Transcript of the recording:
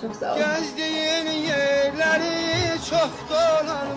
Çok sağ olun. Gezdiğin yerleri çok dolanmış